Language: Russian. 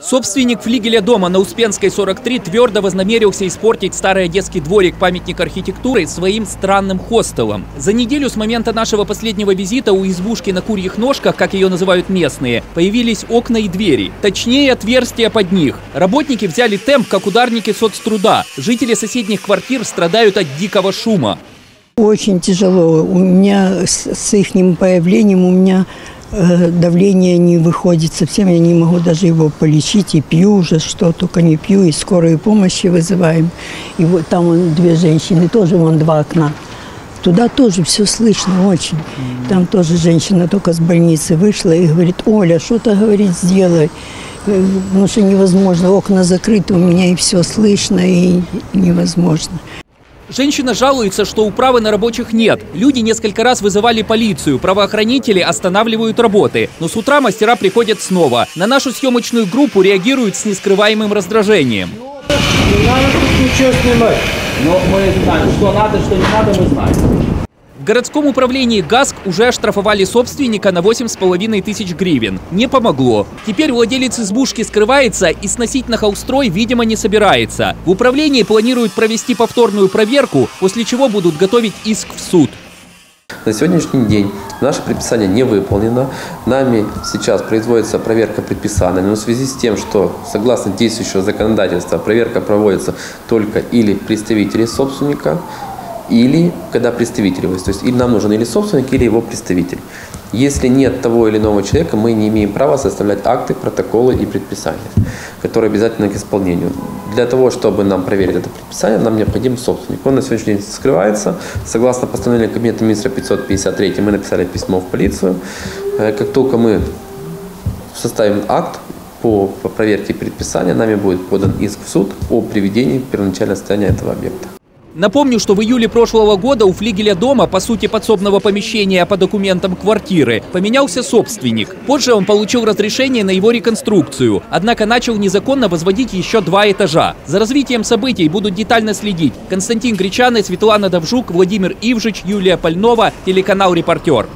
Собственник флигеля дома на Успенской 43 твердо вознамерился испортить старый одесский дворик памятник архитектуры своим странным хостелом. За неделю с момента нашего последнего визита у избушки на курьих ножках, как ее называют местные, появились окна и двери. Точнее, отверстия под них. Работники взяли темп, как ударники соцтруда. Жители соседних квартир страдают от дикого шума. Очень тяжело. У меня с, с их появлением у меня давление не выходит совсем. Я не могу даже его полечить. И пью уже, что только не пью. И скорую помощь вызываем. И вот там вон, две женщины, тоже вон два окна. Туда тоже все слышно очень. Там тоже женщина только с больницы вышла и говорит, Оля, что-то, говорит, сделай. Э, Потому что невозможно, окна закрыты у меня, и все слышно, и невозможно. Женщина жалуется, что управы на рабочих нет. Люди несколько раз вызывали полицию, правоохранители останавливают работы. Но с утра мастера приходят снова. На нашу съемочную группу реагируют с нескрываемым раздражением. Не надо тут ничего снимать. Но мы знаем, что надо, что не надо, мы знаем. Городском управлении ГАСК уже оштрафовали собственника на 8,5 тысяч гривен. Не помогло. Теперь владелец избушки скрывается и сносить на холстрой, видимо, не собирается. В управлении планируют провести повторную проверку, после чего будут готовить иск в суд. На сегодняшний день наше предписание не выполнено. Нами сейчас производится проверка предписания, но в связи с тем, что согласно действующего законодательства проверка проводится только или представителей собственника, или когда представитель. То есть или нам нужен или собственник, или его представитель. Если нет того или иного человека, мы не имеем права составлять акты, протоколы и предписания, которые обязательны к исполнению. Для того, чтобы нам проверить это предписание, нам необходим собственник. Он на сегодняшний день скрывается. Согласно постановлению Кабинета министра 553, мы написали письмо в полицию. Э, как только мы составим акт по проверке предписания, нами будет подан иск в суд о приведении первоначального состояния этого объекта. Напомню, что в июле прошлого года у флигеля дома, по сути подсобного помещения, а по документам квартиры, поменялся собственник. Позже он получил разрешение на его реконструкцию, однако начал незаконно возводить еще два этажа. За развитием событий будут детально следить Константин Гречаны, Светлана Давжук, Владимир Ивжич, Юлия Пальнова, телеканал «Репортер».